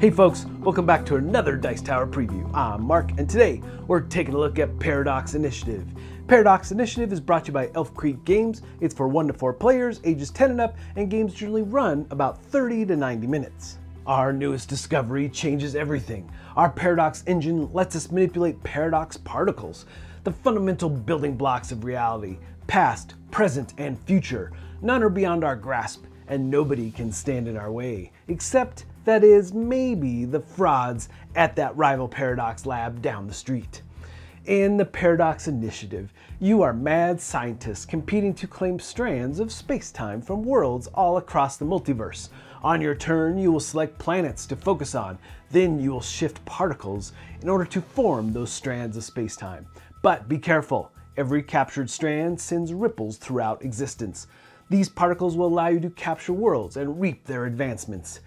Hey folks, welcome back to another Dice Tower preview. I'm Mark, and today we're taking a look at Paradox Initiative. Paradox Initiative is brought to you by Elf Creek Games. It's for 1 to 4 players, ages 10 and up, and games generally run about 30 to 90 minutes. Our newest discovery changes everything. Our Paradox engine lets us manipulate paradox particles, the fundamental building blocks of reality, past, present, and future. None are beyond our grasp, and nobody can stand in our way, except that is, maybe the frauds at that rival Paradox lab down the street. In the Paradox Initiative, you are mad scientists competing to claim strands of space-time from worlds all across the multiverse. On your turn, you will select planets to focus on, then you will shift particles in order to form those strands of space-time. But be careful, every captured strand sends ripples throughout existence. These particles will allow you to capture worlds and reap their advancements.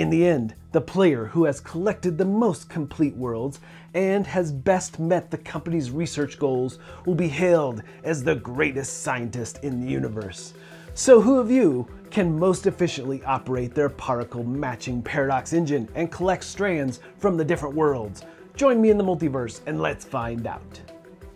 In the end, the player who has collected the most complete worlds and has best met the company's research goals will be hailed as the greatest scientist in the universe. So who of you can most efficiently operate their particle matching paradox engine and collect strands from the different worlds? Join me in the multiverse and let's find out.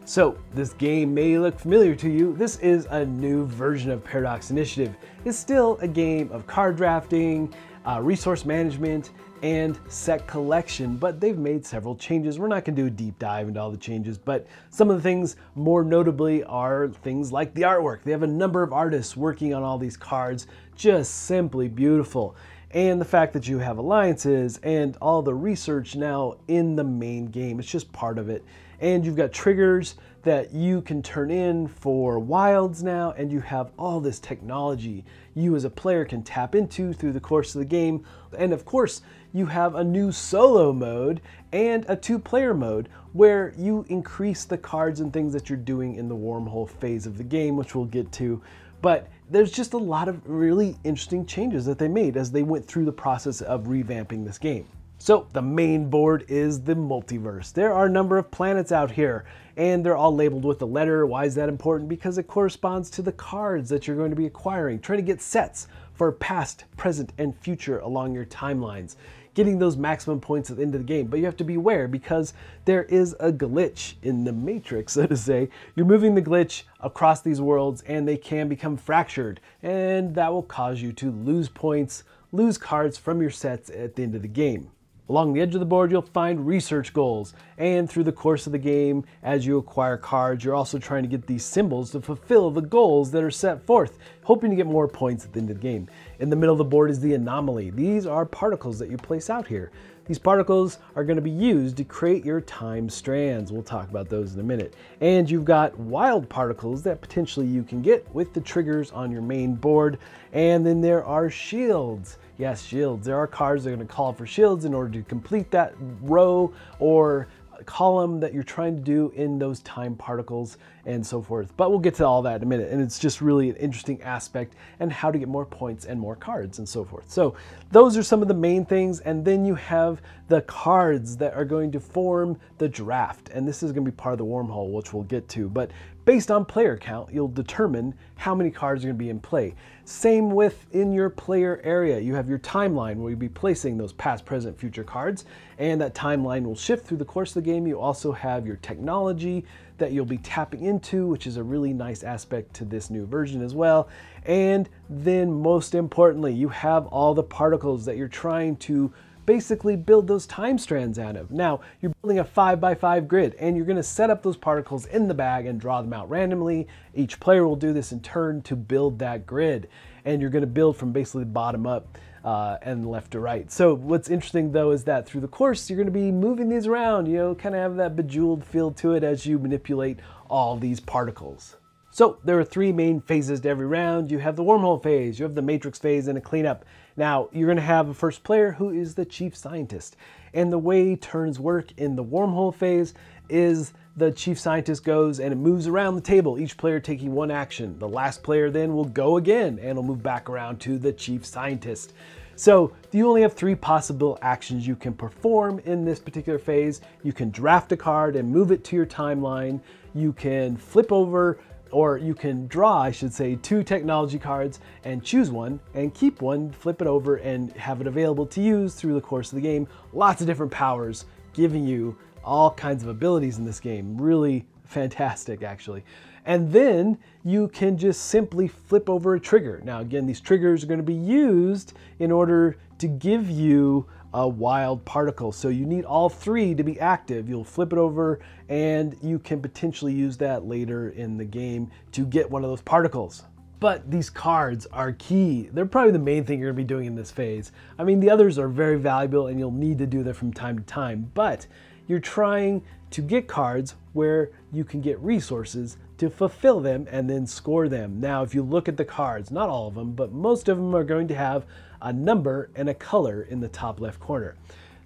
So, this game may look familiar to you. This is a new version of Paradox Initiative. It's still a game of card drafting uh, resource management, and set collection, but they've made several changes. We're not gonna do a deep dive into all the changes, but some of the things more notably are things like the artwork. They have a number of artists working on all these cards, just simply beautiful. And the fact that you have alliances and all the research now in the main game, it's just part of it. And you've got triggers that you can turn in for wilds now, and you have all this technology you as a player can tap into through the course of the game. And of course, you have a new solo mode and a two player mode where you increase the cards and things that you're doing in the wormhole phase of the game, which we'll get to. But there's just a lot of really interesting changes that they made as they went through the process of revamping this game. So the main board is the multiverse. There are a number of planets out here and they're all labeled with a letter. Why is that important? Because it corresponds to the cards that you're going to be acquiring, trying to get sets for past, present, and future along your timelines, getting those maximum points at the end of the game. But you have to be aware because there is a glitch in the matrix, so to say. You're moving the glitch across these worlds and they can become fractured, and that will cause you to lose points, lose cards from your sets at the end of the game. Along the edge of the board, you'll find research goals, and through the course of the game, as you acquire cards, you're also trying to get these symbols to fulfill the goals that are set forth, hoping to get more points at the end of the game. In the middle of the board is the anomaly. These are particles that you place out here. These particles are going to be used to create your time strands. We'll talk about those in a minute. And you've got wild particles that potentially you can get with the triggers on your main board. And then there are shields. Yes, shields. There are cards that are going to call for shields in order to complete that row or column that you're trying to do in those time particles and so forth. But we'll get to all that in a minute. And it's just really an interesting aspect and how to get more points and more cards and so forth. So those are some of the main things. And then you have the cards that are going to form the draft. And this is going to be part of the wormhole, which we'll get to. But based on player count, you'll determine how many cards are going to be in play. Same with in your player area. You have your timeline where you'll be placing those past, present, future cards. And that timeline will shift through the course of the game. You also have your technology that you'll be tapping into, which is a really nice aspect to this new version as well. And then most importantly, you have all the particles that you're trying to basically build those time strands out of. Now, you're building a 5 by 5 grid and you're going to set up those particles in the bag and draw them out randomly. Each player will do this in turn to build that grid and you're going to build from basically bottom up uh, and left to right. So what's interesting though is that through the course you're going to be moving these around, you know, kind of have that bejeweled feel to it as you manipulate all these particles. So there are three main phases to every round. You have the wormhole phase, you have the matrix phase, and a cleanup. Now, you're going to have a first player who is the chief scientist. And the way turns work in the wormhole phase is the chief scientist goes and it moves around the table, each player taking one action. The last player then will go again and will move back around to the chief scientist. So you only have three possible actions you can perform in this particular phase. You can draft a card and move it to your timeline. You can flip over or you can draw, I should say, two technology cards and choose one and keep one, flip it over and have it available to use through the course of the game. Lots of different powers giving you all kinds of abilities in this game. Really fantastic, actually. And then you can just simply flip over a trigger. Now, again, these triggers are going to be used in order to give you a wild particle. So you need all three to be active. You'll flip it over and you can potentially use that later in the game to get one of those particles. But these cards are key. They're probably the main thing you're gonna be doing in this phase. I mean, the others are very valuable and you'll need to do them from time to time, but you're trying to get cards where you can get resources to fulfill them and then score them. Now, if you look at the cards, not all of them, but most of them are going to have a number and a color in the top left corner.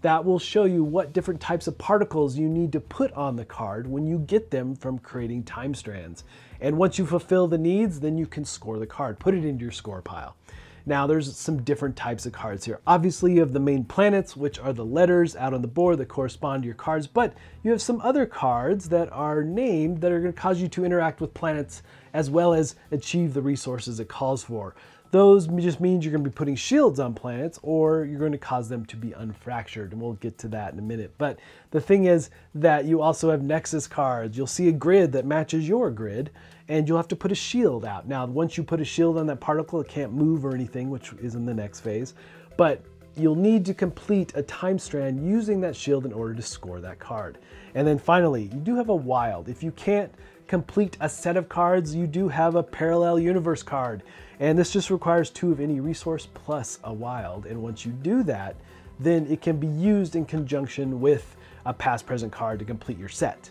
That will show you what different types of particles you need to put on the card when you get them from creating time strands. And once you fulfill the needs, then you can score the card, put it into your score pile. Now there's some different types of cards here. Obviously you have the main planets, which are the letters out on the board that correspond to your cards, but you have some other cards that are named that are gonna cause you to interact with planets as well as achieve the resources it calls for. Those just means you're going to be putting shields on planets or you're going to cause them to be unfractured. And we'll get to that in a minute. But the thing is that you also have Nexus cards. You'll see a grid that matches your grid and you'll have to put a shield out. Now, once you put a shield on that particle, it can't move or anything, which is in the next phase. But you'll need to complete a time strand using that shield in order to score that card. And then finally, you do have a wild. If you can't complete a set of cards, you do have a parallel universe card. And this just requires two of any resource plus a wild. And once you do that, then it can be used in conjunction with a past present card to complete your set.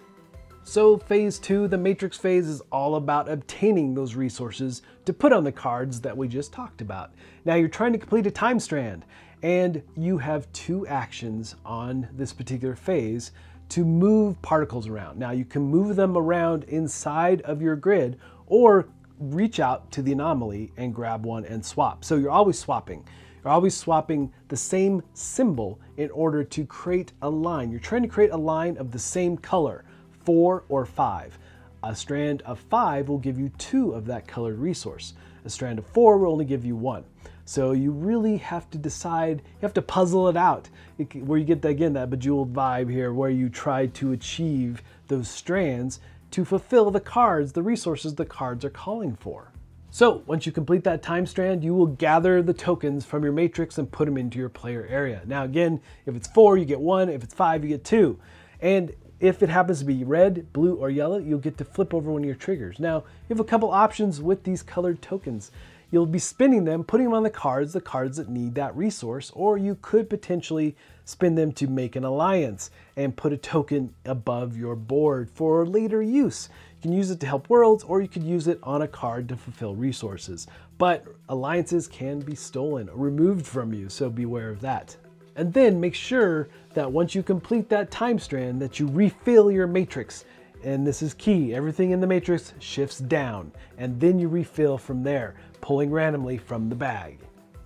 So phase two, the matrix phase is all about obtaining those resources to put on the cards that we just talked about. Now you're trying to complete a time strand and you have two actions on this particular phase to move particles around. Now you can move them around inside of your grid or reach out to the anomaly and grab one and swap. So you're always swapping. You're always swapping the same symbol in order to create a line. You're trying to create a line of the same color, four or five. A strand of five will give you two of that colored resource. A strand of four will only give you one. So you really have to decide, you have to puzzle it out, where you get, that, again, that bejeweled vibe here, where you try to achieve those strands to fulfill the cards, the resources the cards are calling for. So once you complete that time strand, you will gather the tokens from your matrix and put them into your player area. Now again, if it's four, you get one. If it's five, you get two. And if it happens to be red, blue, or yellow, you'll get to flip over one of your triggers. Now, you have a couple options with these colored tokens. You'll be spinning them, putting them on the cards, the cards that need that resource, or you could potentially spin them to make an alliance and put a token above your board for later use. You can use it to help worlds, or you could use it on a card to fulfill resources. But alliances can be stolen, or removed from you, so beware of that. And then make sure that once you complete that time strand that you refill your matrix and this is key, everything in the matrix shifts down, and then you refill from there, pulling randomly from the bag.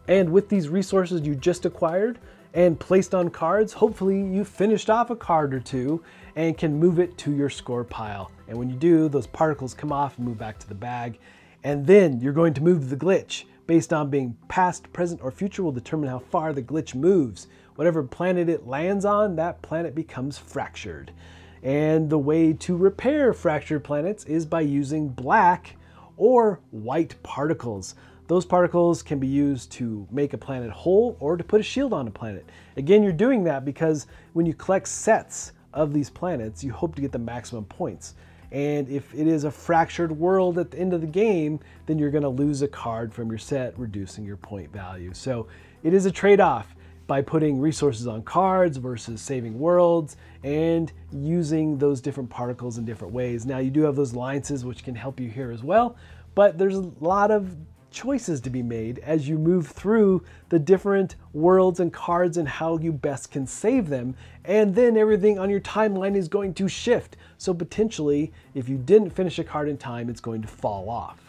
And with these resources you just acquired and placed on cards, hopefully you finished off a card or two and can move it to your score pile. And when you do, those particles come off and move back to the bag. And then you're going to move the glitch. Based on being past, present, or future will determine how far the glitch moves. Whatever planet it lands on, that planet becomes fractured. And the way to repair fractured planets is by using black or white particles. Those particles can be used to make a planet whole or to put a shield on a planet. Again, you're doing that because when you collect sets of these planets, you hope to get the maximum points. And if it is a fractured world at the end of the game, then you're going to lose a card from your set, reducing your point value. So it is a trade-off by putting resources on cards versus saving worlds and using those different particles in different ways. Now you do have those alliances which can help you here as well, but there's a lot of choices to be made as you move through the different worlds and cards and how you best can save them. And then everything on your timeline is going to shift. So potentially, if you didn't finish a card in time, it's going to fall off.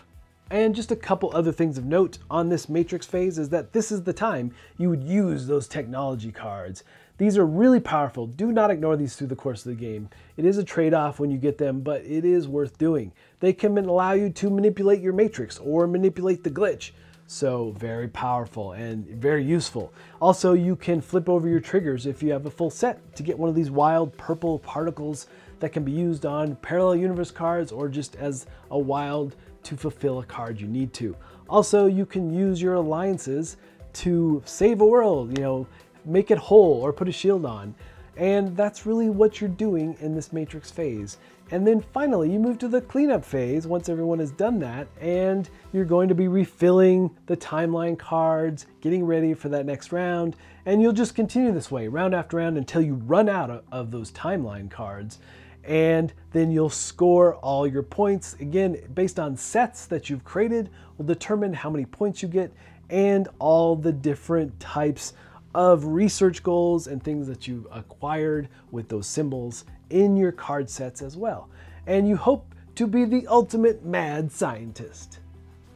And just a couple other things of note on this Matrix phase is that this is the time you would use those technology cards. These are really powerful. Do not ignore these through the course of the game. It is a trade-off when you get them, but it is worth doing. They can allow you to manipulate your matrix or manipulate the glitch. So very powerful and very useful. Also, you can flip over your triggers if you have a full set to get one of these wild purple particles that can be used on parallel universe cards or just as a wild to fulfill a card you need to. Also, you can use your alliances to save a world, you know, make it whole or put a shield on. And that's really what you're doing in this matrix phase. And then finally, you move to the cleanup phase once everyone has done that, and you're going to be refilling the timeline cards, getting ready for that next round, and you'll just continue this way, round after round, until you run out of those timeline cards. And then you'll score all your points. Again, based on sets that you've created, will determine how many points you get and all the different types of research goals and things that you acquired with those symbols in your card sets as well. And you hope to be the ultimate mad scientist.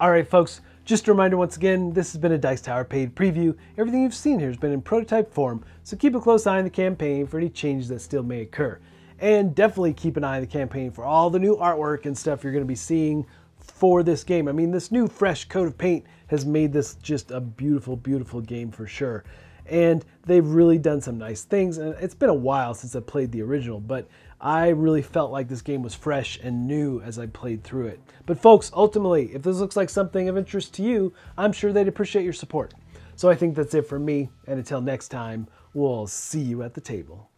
All right, folks, just a reminder once again, this has been a Dice Tower paid preview. Everything you've seen here has been in prototype form, so keep a close eye on the campaign for any changes that still may occur. And definitely keep an eye on the campaign for all the new artwork and stuff you're going to be seeing for this game. I mean, this new fresh coat of paint has made this just a beautiful, beautiful game for sure and they've really done some nice things. And it's been a while since I played the original, but I really felt like this game was fresh and new as I played through it. But folks, ultimately, if this looks like something of interest to you, I'm sure they'd appreciate your support. So I think that's it for me, and until next time, we'll see you at the table.